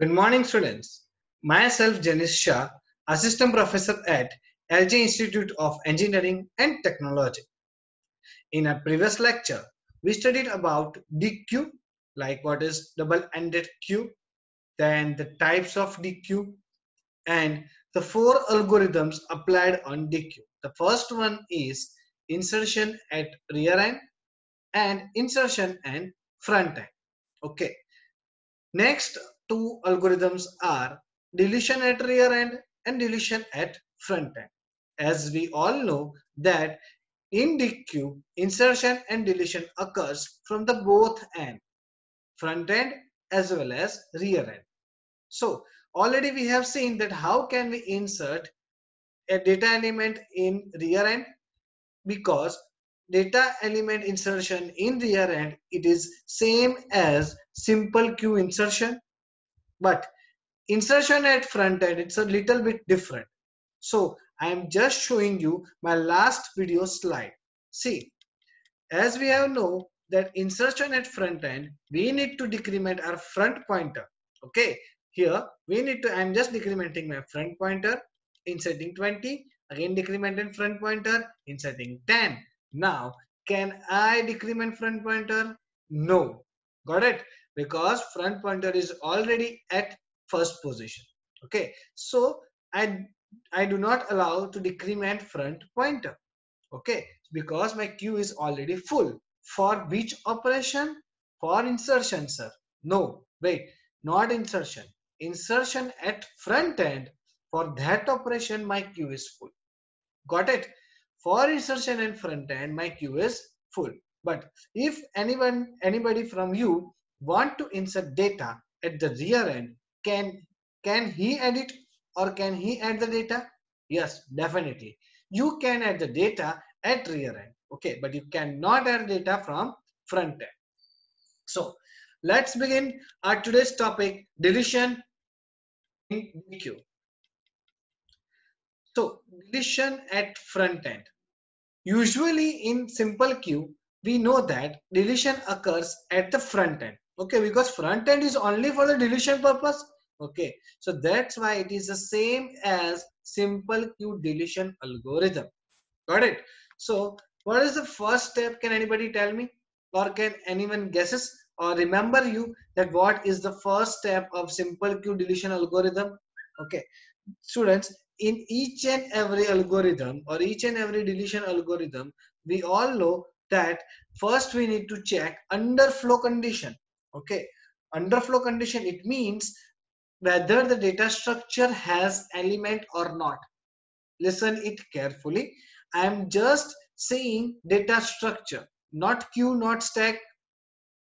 Good morning, students. Myself, Jenis Shah, Assistant Professor at LJ Institute of Engineering and Technology. In a previous lecture, we studied about DQ, like what is double-ended queue, then the types of DQ, and the four algorithms applied on DQ. The first one is insertion at rear end and insertion and front end. Okay. Next two algorithms are deletion at rear end and deletion at front end. As we all know that in DQ, insertion and deletion occurs from the both end, front end as well as rear end. So already we have seen that how can we insert a data element in rear end because data element insertion in rear end it is same as simple queue insertion but insertion at front end it's a little bit different. So i am just showing you my last video slide. See as we have know that insertion at front end we need to decrement our front pointer. Okay here we need to i'm just decrementing my front pointer inserting 20 again decrementing front pointer inserting 10 now can i decrement front pointer? No. Got it because front pointer is already at first position. Okay so i i do not allow to decrement front pointer. Okay because my queue is already full. For which operation? For insertion sir. No wait not insertion. Insertion at front end for that operation my queue is full. Got it? For insertion and front end my queue is full. But if anyone anybody from you want to insert data at the rear end can can he edit or can he add the data yes definitely you can add the data at rear end okay but you cannot add data from front end so let's begin our today's topic deletion in DQ. So deletion at front end. Usually in simple queue, we know that deletion occurs at the front end. Okay, because front end is only for the deletion purpose. Okay, so that's why it is the same as simple queue deletion algorithm. Got it? So what is the first step? Can anybody tell me? Or can anyone guesses? Or remember you that what is the first step of simple queue deletion algorithm? Okay, students, in each and every algorithm or each and every deletion algorithm, we all know that first we need to check underflow condition. Okay, underflow condition, it means whether the data structure has element or not. Listen it carefully. I am just saying data structure, not queue, not stack,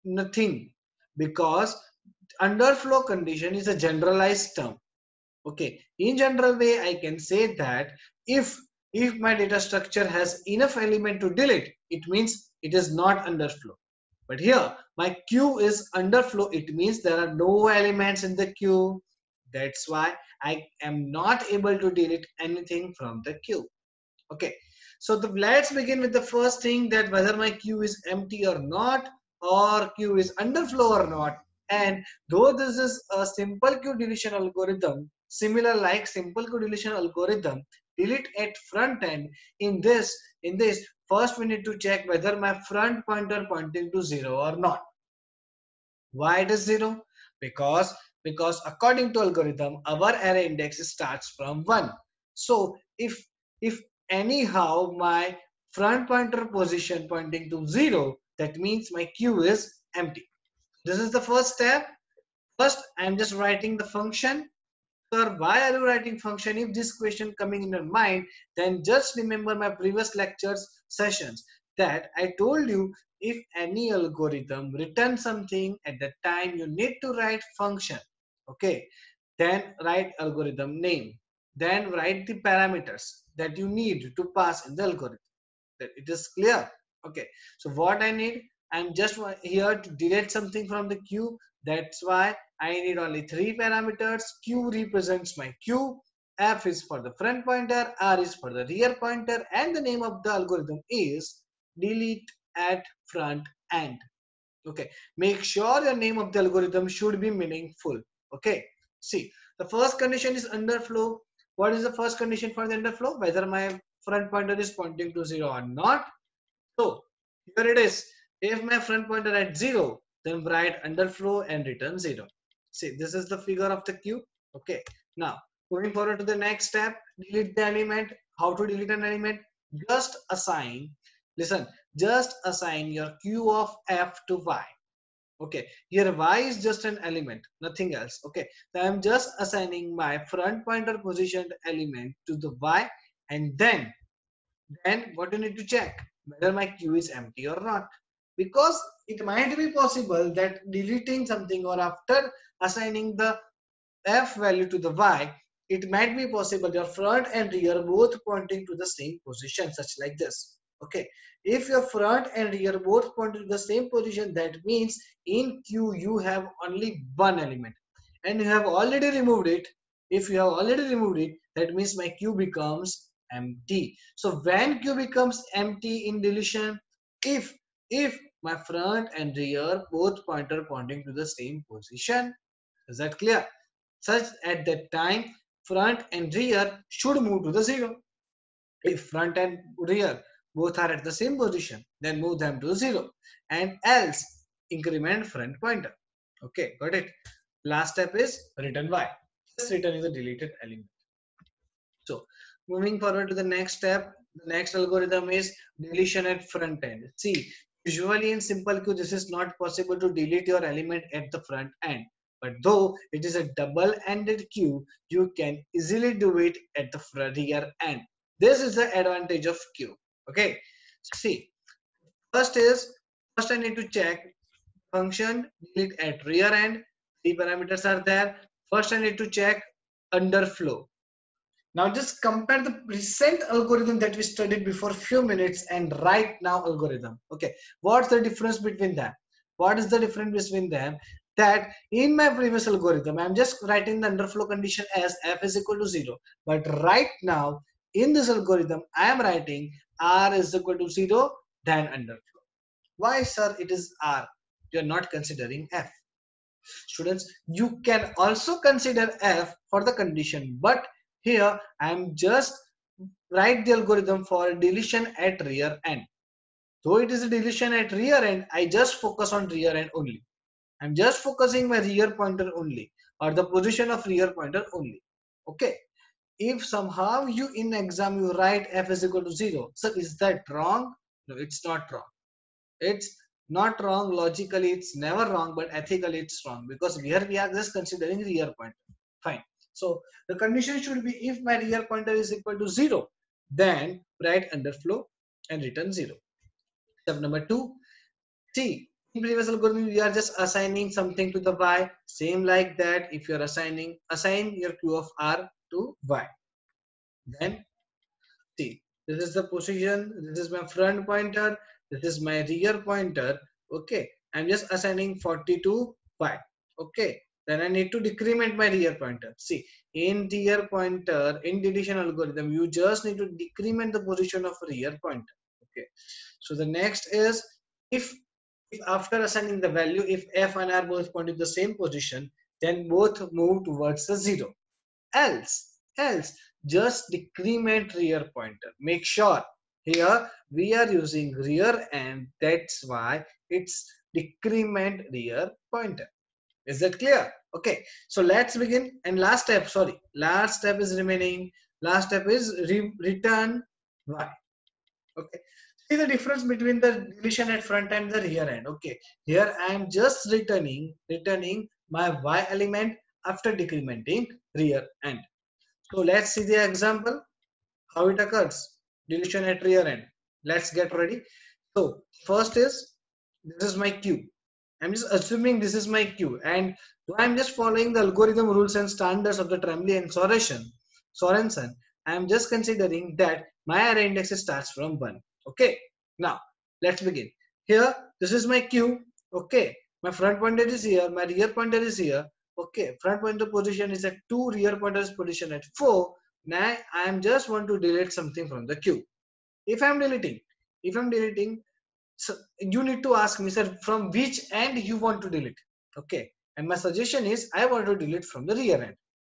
nothing. Because underflow condition is a generalized term. Okay. In general way i can say that if if my data structure has enough element to delete it means it is not underflow but here my queue is underflow it means there are no elements in the queue that's why i am not able to delete anything from the queue okay. So the, let's begin with the first thing that whether my queue is empty or not or queue is underflow or not. And though this is a simple queue deletion algorithm similar like simple queue deletion algorithm delete at front end. In this in this first we need to check whether my front pointer pointing to zero or not. Why it is zero? Because because according to algorithm our array index starts from one. So if if anyhow my front pointer position pointing to zero that means my queue is empty. This is the first step. First i'm just writing the function sir why are you writing function? If this question coming in your mind then just remember my previous lectures sessions that i told you if any algorithm return something at the time you need to write function okay? Then write algorithm name. Then write the parameters that you need to pass in the algorithm. That it is clear okay? So what i need i'm just here to delete something from the queue. That's why i need only three parameters. Q represents my queue. F is for the front pointer. R is for the rear pointer. And the name of the algorithm is delete at front end. Okay. Make sure the name of the algorithm should be meaningful. Okay. See, the first condition is underflow. What is the first condition for the underflow? Whether my front pointer is pointing to zero or not. So here it is. If my front pointer at zero, then write underflow and return zero. See, this is the figure of the queue. Okay. Now, moving forward to the next step, delete the element. How to delete an element? Just assign, listen, just assign your queue of f to y. Okay, here y is just an element, nothing else. Okay, so I'm just assigning my front pointer positioned element to the y and then, then what you need to check whether my queue is empty or not because it might be possible that deleting something or after assigning the f value to the y it might be possible your front and rear both pointing to the same position such like this. Okay. If your front and rear both point to the same position that means in queue you have only one element. And you have already removed it. If you have already removed it that means my queue becomes empty. So when queue becomes empty in deletion if if my front and rear both pointer pointing to the same position. Is that clear? Such at that time front and rear should move to the zero. If front and rear both are at the same position then move them to the zero. And else increment front pointer. Okay got it. Last step is return y. Just is the deleted element. So moving forward to the next step the next algorithm is deletion at front end. See usually in simple queue this is not possible to delete your element at the front end. But though it is a double-ended queue you can easily do it at the rear end. This is the advantage of queue. Okay? See first is first i need to check function delete at rear end. Three parameters are there. First i need to check underflow now just compare the recent algorithm that we studied before few minutes and right now algorithm okay what's the difference between them what is the difference between them that in my previous algorithm i'm just writing the underflow condition as f is equal to 0 but right now in this algorithm i am writing r is equal to 0 then underflow. Why sir it is r? You are not considering f. Students, you can also consider f for the condition but here I am just write the algorithm for deletion at rear end. Though it is a deletion at rear end, I just focus on rear end only. I'm just focusing my rear pointer only or the position of rear pointer only. Okay if somehow you in exam you write f is equal to 0 so is that wrong no it's not wrong it's not wrong logically it's never wrong but ethically it's wrong because here we are just considering rear pointer fine so the condition should be if my rear pointer is equal to 0 then write underflow and return 0 step number 2 see in previous algorithm we are just assigning something to the y same like that if you are assigning assign your q of r to y. Then see, this is the position, this is my front pointer, this is my rear pointer. Okay, I'm just assigning 40 to y. Okay, then I need to decrement my rear pointer. See, in rear pointer, in deletion algorithm, you just need to decrement the position of rear pointer. Okay, so the next is if, if after assigning the value, if f and r both point to the same position, then both move towards the zero else else just decrement rear pointer make sure here we are using rear and that's why it's decrement rear pointer is that clear okay so let's begin and last step sorry last step is remaining last step is re return y okay see the difference between the deletion at front and the rear end okay here i am just returning returning my y element after decrementing rear end. So let's see the example, how it occurs. Deletion at rear end. Let's get ready. So first is, this is my queue. I'm just assuming this is my queue and I'm just following the algorithm rules and standards of the Tremblay and Sorenson. Sorenson. I'm just considering that my array index starts from 1. Okay. Now, let's begin. Here, this is my queue. Okay. My front pointer is here. My rear pointer is here okay front pointer position is at 2 rear pointers position at 4 now i am just want to delete something from the queue if i'm deleting if i'm deleting so you need to ask me sir from which end you want to delete okay and my suggestion is I want to delete from the rear end.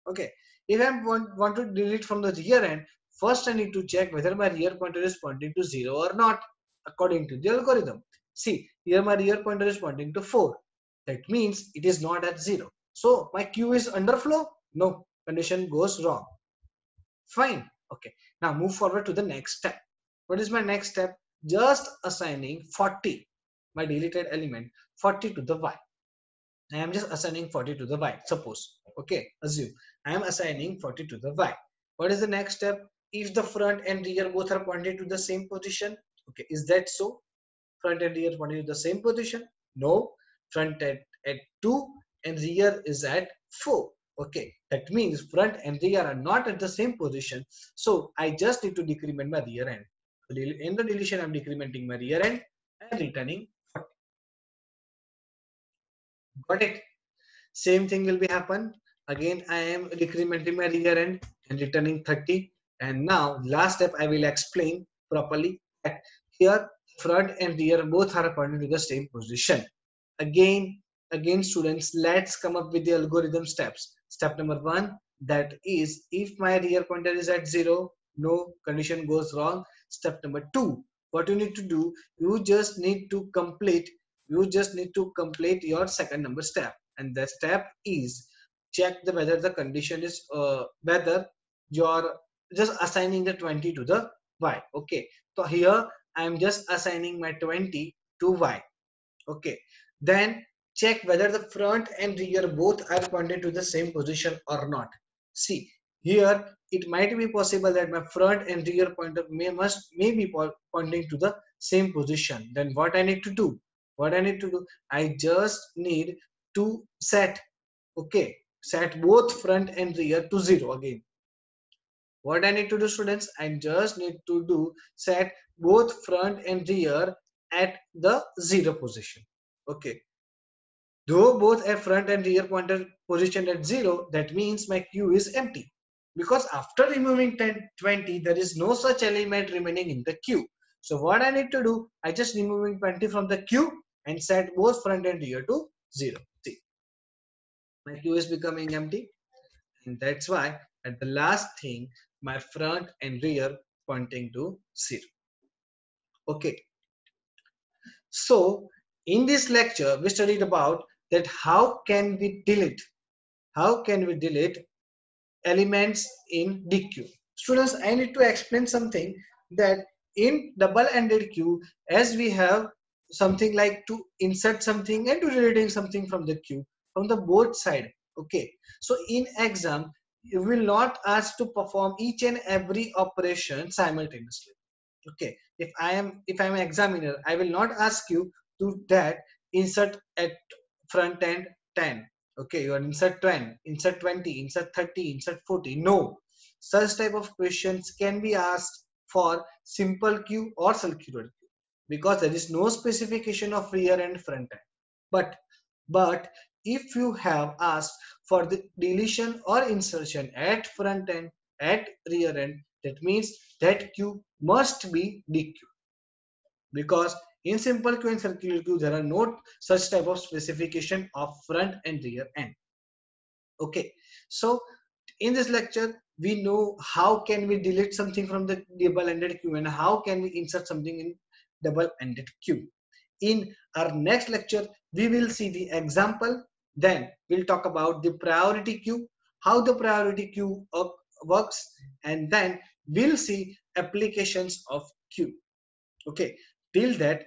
Okay, if I want, want to delete from the rear end, first I need to check whether my rear pointer is pointing to 0 or not according to the algorithm. See, here my rear pointer is pointing to 4. That means it is not at 0. So my Q is underflow? No, condition goes wrong. Fine. Okay. Now move forward to the next step. What is my next step? Just assigning 40, my deleted element, 40 to the Y. I am just assigning 40 to the Y. Suppose. Okay. Assume. I am assigning 40 to the Y. What is the next step? If the front and rear both are pointed to the same position. Okay. Is that so? Front and rear pointing to the same position? No. Front at, at 2 and rear is at 4 okay that means front and rear are not at the same position so i just need to decrement my rear end in the deletion i'm decrementing my rear end and returning 40 got it? Same thing will be happen again i am decrementing my rear end and returning 30 and now last step i will explain properly here front and rear both are pointing to the same position. Again again students let's come up with the algorithm steps. Step number one that is if my rear pointer is at zero no condition goes wrong step number two. What you need to do you just need to complete you just need to complete your second number step. And the step is check the whether the condition is uh, whether you're just assigning the 20 to the y. Okay. So here i'm just assigning my 20 to y. Okay. Then check whether the front and rear both are pointed to the same position or not. See, here it might be possible that my front and rear pointer may must may be pointing to the same position. Then what I need to do? What I need to do? I just need to set, okay, set both front and rear to zero again. What I need to do students? I just need to do set both front and rear at the zero position. Okay, Though both a front and rear pointer positioned at 0, that means my queue is empty. Because after removing 10, 20, there is no such element remaining in the queue. So what I need to do, I just removing 20 from the queue and set both front and rear to 0. See, my queue is becoming empty. And that's why at the last thing, my front and rear pointing to 0. Okay. So in this lecture, we studied about that how can we delete how can we delete elements in DQ students I need to explain something that in double-ended queue as we have something like to insert something and to deleting something from the queue from the both side okay? So in exam you will not ask to perform each and every operation simultaneously okay? If i am if i am examiner i will not ask you to that insert at front end 10 okay you are insert 10 insert 20 insert 30 insert 40 no. Such type of questions can be asked for simple queue or circular queue because there is no specification of rear and front end. But but if you have asked for the deletion or insertion at front end at rear end that means that queue must be DQ because in simple queue and circular queue, there are no such type of specification of front and rear end. Okay, so in this lecture, we know how can we delete something from the double-ended queue and how can we insert something in double-ended queue. In our next lecture, we will see the example. Then we'll talk about the priority queue, how the priority queue works, and then we'll see applications of queue. Okay, till that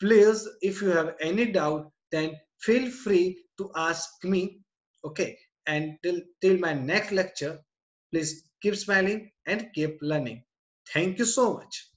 please if you have any doubt then feel free to ask me okay? And till till my next lecture please keep smiling and keep learning. Thank you so much